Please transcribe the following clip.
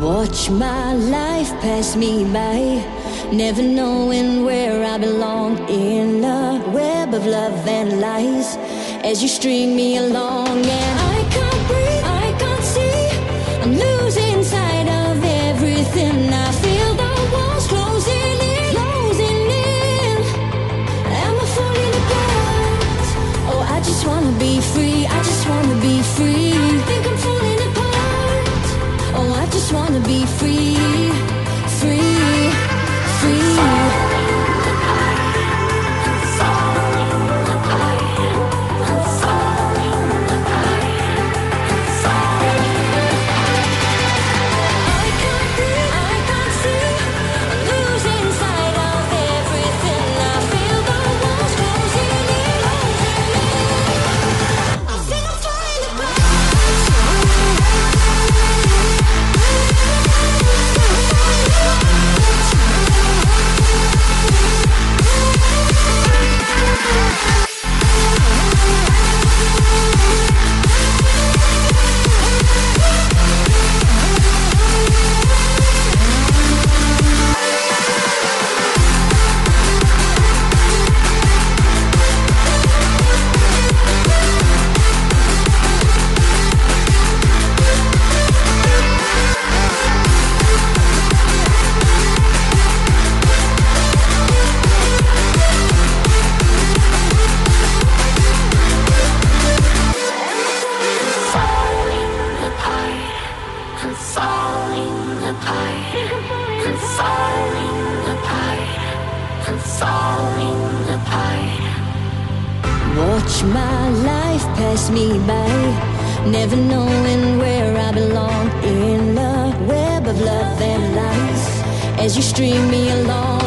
Watch my life pass me by, never knowing where I belong in a web of love and lies. As you string me along, and I just wanna be free, free, Watch my life pass me by, never knowing where I belong in the web of love and lies. As you stream me along.